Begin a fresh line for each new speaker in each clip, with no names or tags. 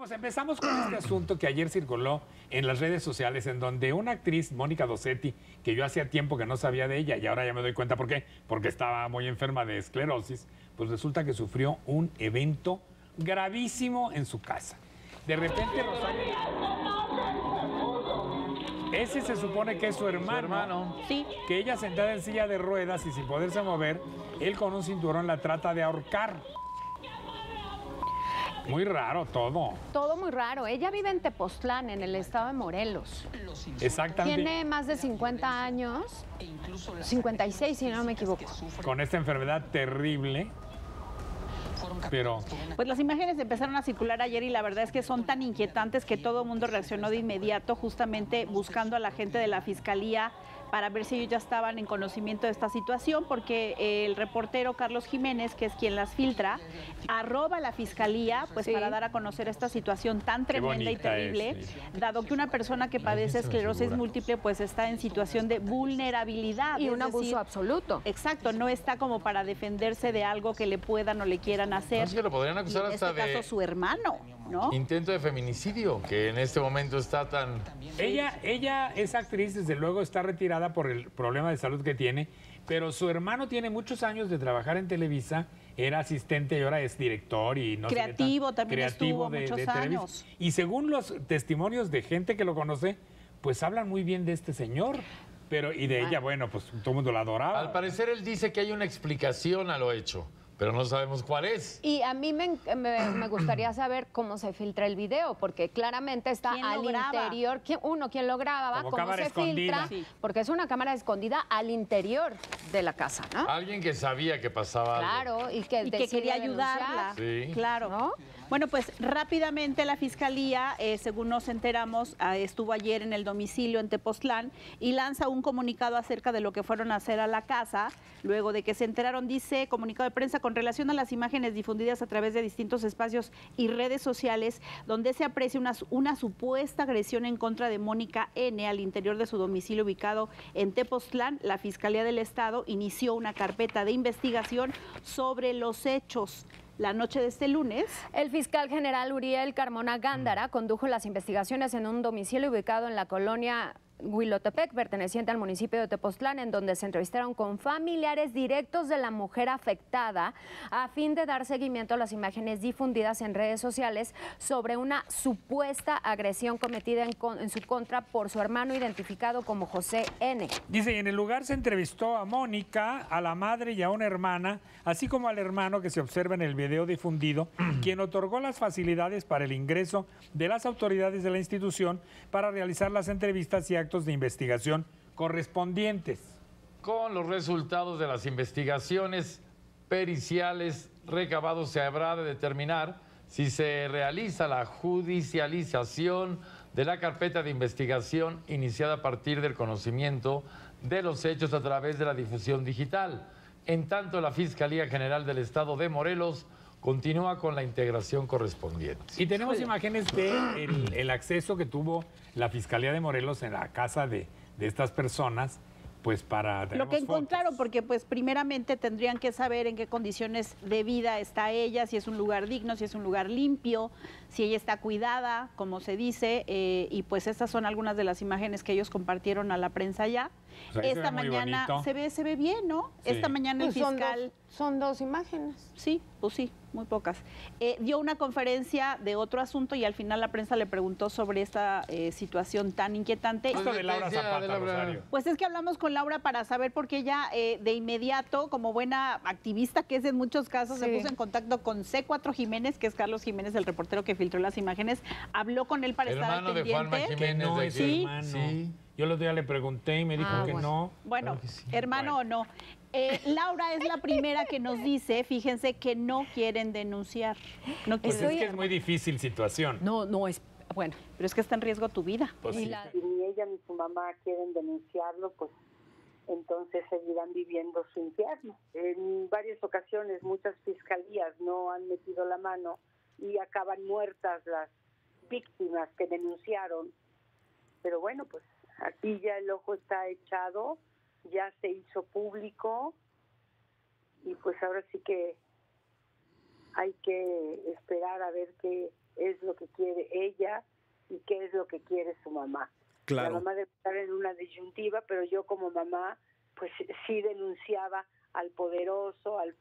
pues empezamos con este asunto que ayer circuló en las redes sociales, en donde una actriz, Mónica Dossetti, que yo hacía tiempo que no sabía de ella y ahora ya me doy cuenta por qué, porque estaba muy enferma de esclerosis, pues resulta que sufrió un evento gravísimo en su casa. De repente Rosario... Ese se supone que es su hermano.
hermano.
Sí.
Que ella sentada en silla de ruedas y sin poderse mover, él con un cinturón la trata de ahorcar. Muy raro todo.
Todo muy raro. Ella vive en Tepoztlán, en el estado de Morelos.
Exactamente.
Tiene más de 50 años. 56, si no me equivoco.
Con esta enfermedad terrible. Pero
Pues las imágenes empezaron a circular ayer y la verdad es que son tan inquietantes que todo el mundo reaccionó de inmediato, justamente buscando a la gente de la fiscalía para ver si ellos ya estaban en conocimiento de esta situación, porque el reportero Carlos Jiménez, que es quien las filtra, arroba a la fiscalía pues
Sí.
para dar a conocer esta situación tan tremenda y
es,
terrible, dado que una persona que padece esclerosis múltiple pues está en situación de vulnerabilidad.
Y un abuso
decir,
absoluto.
Exacto, no está como para defenderse de algo que le puedan o le quieran hacer.
No, es que lo podrían acusar
en
hasta
este caso
de
su hermano, ¿no?
intento de feminicidio, que en este momento está tan...
ella, ella es actriz, desde luego está retirada por el problema de salud que tiene, pero su hermano tiene muchos años de trabajar en Televisa, era asistente y ahora es director y no
Creativo, también estuvo muchos
Televisa.
años.
Y según los testimonios de gente que lo conoce, pues hablan muy bien de este señor. Pero, y de ella, bueno, pues todo el mundo la adoraba.
Al parecer él dice que hay una explicación a lo hecho, pero no sabemos cuál es.
Y a mí me, me- me gustaría saber cómo se filtra el video, porque claramente está
¿Quién lo
al
graba?
interior. ¿quién- uno, ¿quién lo grababa?
Como
¿Cómo
cámara
se
escondida.
filtra?
Sí.
Porque es una cámara escondida al interior de la casa, ¿no?
Alguien que sabía que pasaba algo.
Claro, y que,
y que
decide
quería ayudarla.
Sí.
Claro.
¿No?
Bueno, pues rápidamente la fiscalía, eh, según nos enteramos, ah, estuvo ayer en el domicilio en Tepoztlán y lanza un comunicado acerca de lo que fueron a hacer a la casa. Luego de que se enteraron, dice comunicado de prensa con relación a las imágenes difundidas a través de distintos espacios y redes sociales, donde se aprecia una, una supuesta agresión en contra de Mónica N al interior de su domicilio ubicado en Tepoztlán. La Fiscalía del Estado inició una carpeta de investigación sobre los hechos. La noche de este lunes,
El fiscal general Uriel Carmona Gándara condujo las investigaciones en un domicilio ubicado en la colonia Huilotepec, perteneciente al municipio de Tepoztlán, en donde se entrevistaron con familiares directos de la mujer afectada a fin de dar seguimiento a las imágenes difundidas en redes sociales sobre una supuesta agresión cometida en, con- en su contra por su hermano identificado como José N.
Dice, y en el lugar se entrevistó a Mónica, a la madre y a una hermana, así como al hermano que se observa en el video difundido, quien otorgó las facilidades para el ingreso de las autoridades de la institución para realizar las entrevistas y de investigación correspondientes.
Con los resultados de las investigaciones periciales recabados se habrá de determinar si se realiza la judicialización de la carpeta de investigación iniciada a partir del conocimiento de los hechos a través de la difusión digital. En tanto, la Fiscalía General del Estado de Morelos continúa con la integración correspondiente.
Y tenemos imágenes de el, el acceso que tuvo la Fiscalía de Morelos en la casa de, de estas personas, pues para...
lo que encontraron,
fotos.
porque pues primeramente tendrían que saber en qué condiciones de vida está ella, si es un lugar digno, si es un lugar limpio, si ella está cuidada, como se dice, eh, y pues estas son algunas de las imágenes que ellos compartieron a la prensa ya.
O sea, ahí se
Esta mañana se ve, se ve bien, ¿no?
Sí.
Esta mañana el
Pues son,
fiscal...
dos, son dos imágenes.
Sí, pues sí, muy pocas. Eh, dio una conferencia de otro asunto y al final la prensa le preguntó sobre esta eh, situación tan inquietante.
Esto de Laura Zapata,
de Laura-.
Pues es que hablamos con Laura para saber por qué ella eh, de inmediato, como buena activista que es en muchos casos, se puso en contacto con C4 Jiménez, que es Carlos Jiménez, el reportero que filtró las imágenes, habló con él para estar al
de Juanma
pendiente.
Jiménez.
no
de.
Sí.
hermano.
Sí.
Yo el otro día le pregunté y me dijo
Ah,
que
bueno.
no.
Bueno,
Claro que sí.
hermano o no. Eh, Laura es la primera que nos dice, fíjense, que no quieren denunciar. No
Pues
quieren.
es que es muy difícil situación.
No, no es. Bueno, pero es que está en riesgo tu vida.
Pues
Y
sí.
la-
si ni ella ni su mamá quieren denunciarlo, pues entonces seguirán viviendo su infierno. En varias ocasiones muchas fiscalías no han metido la mano y acaban muertas las víctimas que denunciaron. Pero bueno, pues aquí ya el ojo está echado, ya se hizo público y pues ahora sí que hay que esperar a ver qué es lo que quiere ella y qué es lo que quiere su mamá. La mamá debe estar en una disyuntiva, pero yo como mamá, pues sí denunciaba al poderoso, al,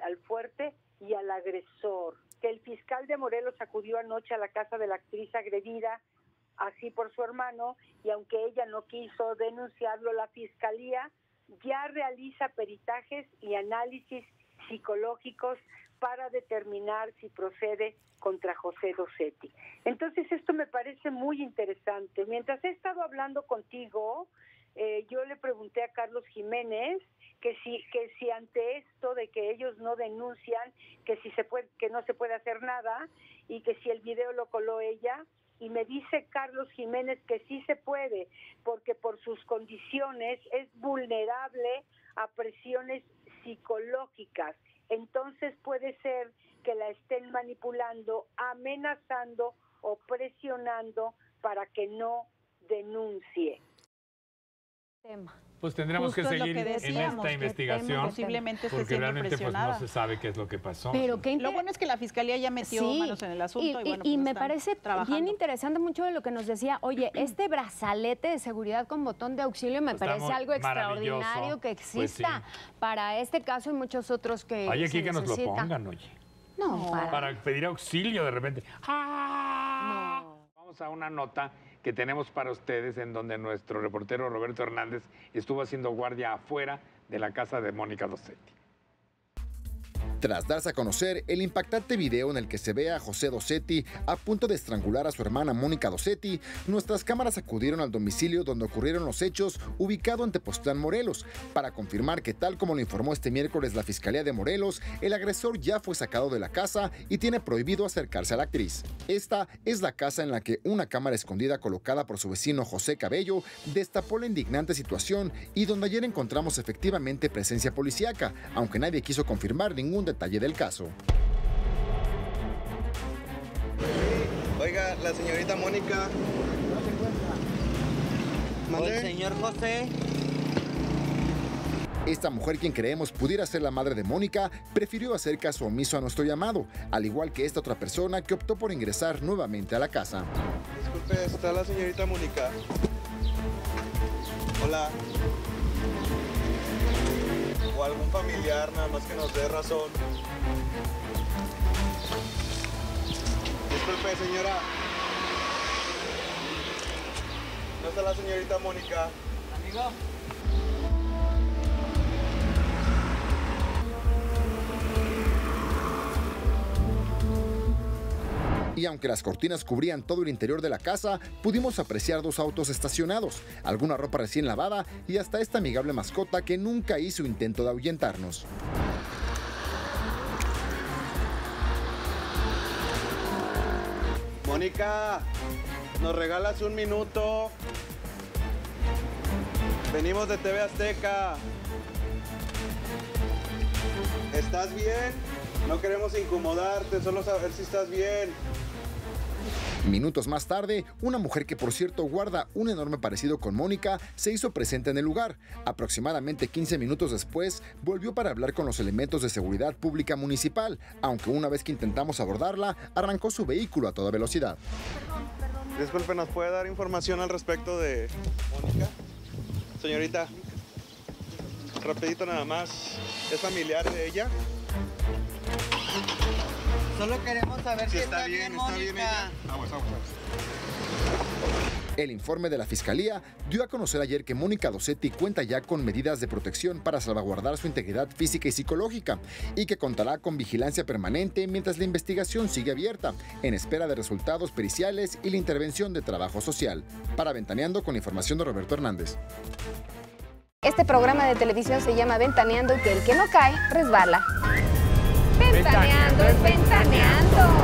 al fuerte y al agresor. Que el fiscal de Morelos acudió anoche a la casa de la actriz agredida, así por su hermano, y aunque ella no quiso denunciarlo, la fiscalía ya realiza peritajes y análisis psicológicos para determinar si procede contra José Dossetti. Entonces esto me parece muy interesante. Mientras he estado hablando contigo, eh, yo le pregunté a Carlos Jiménez que si que si ante esto de que ellos no denuncian que si se puede que no se puede hacer nada y que si el video lo coló ella y me dice Carlos Jiménez que sí se puede porque por sus condiciones es vulnerable a presiones psicológicas entonces puede ser que la estén manipulando, amenazando o presionando para que no denuncie.
Pues tendremos que seguir en esta investigación
posiblemente
porque realmente pues, no se sabe qué es lo que pasó.
Pero lo bueno es que la fiscalía ya metió manos en el asunto
y,
y,
pues, me parece bien interesante mucho de lo que nos decía. Oye, este brazalete de seguridad con botón de auxilio me pues, parece algo extraordinario que exista para este caso y muchos otros que
Hay aquí que nos lo pongan, oye.
No,
para... para pedir auxilio de repente. ¡Ah! Vamos a una nota que tenemos para ustedes en donde nuestro reportero Roberto Hernández estuvo haciendo guardia afuera de la casa de Mónica Dossetti.
Tras darse a conocer el impactante video en el que se ve a José Dossetti a punto de estrangular a su hermana Mónica Dossetti, nuestras cámaras acudieron al domicilio donde ocurrieron los hechos, ubicado en Tepoztlán, Morelos, para confirmar que tal como lo informó este miércoles la Fiscalía de Morelos, el agresor ya fue sacado de la casa y tiene prohibido acercarse a la actriz. Esta es la casa en la que una cámara escondida colocada por su vecino José Cabello destapó la indignante situación y donde ayer encontramos efectivamente presencia policíaca, aunque nadie quiso confirmar ningún detalle del caso.
Oiga, la señorita Mónica.
No se el señor José.
Esta mujer, quien creemos pudiera ser la madre de Mónica, prefirió hacer caso omiso a nuestro llamado, al igual que esta otra persona que optó por ingresar nuevamente a la casa.
Disculpe, ¿está la señorita Mónica? Hola o algún familiar nada más que nos dé razón. Disculpe, señora. ¿No está la señorita Mónica? Amigo.
Aunque las cortinas cubrían todo el interior de la casa, pudimos apreciar dos autos estacionados, alguna ropa recién lavada y hasta esta amigable mascota que nunca hizo intento de ahuyentarnos.
Mónica, ¿nos regalas un minuto? Venimos de TV Azteca. ¿Estás bien? No queremos incomodarte, solo saber si estás bien.
Minutos más tarde, una mujer que por cierto guarda un enorme parecido con Mónica se hizo presente en el lugar. Aproximadamente 15 minutos después, volvió para hablar con los elementos de seguridad pública municipal, aunque una vez que intentamos abordarla, arrancó su vehículo a toda velocidad.
Disculpe, ¿nos puede dar información al respecto de Mónica? Señorita, rapidito nada más, ¿es familiar de ella?
Solo queremos saber si, está, bien, está bien
Vamos, vamos,
El informe de la Fiscalía dio a conocer ayer que Mónica Dossetti cuenta ya con medidas de protección para salvaguardar su integridad física y psicológica y que contará con vigilancia permanente mientras la investigación sigue abierta, en espera de resultados periciales y la intervención de trabajo social. Para Ventaneando con información de Roberto Hernández.
Este programa de televisión se llama Ventaneando y que el que no cae resbala. Ventaneando, ventaneando.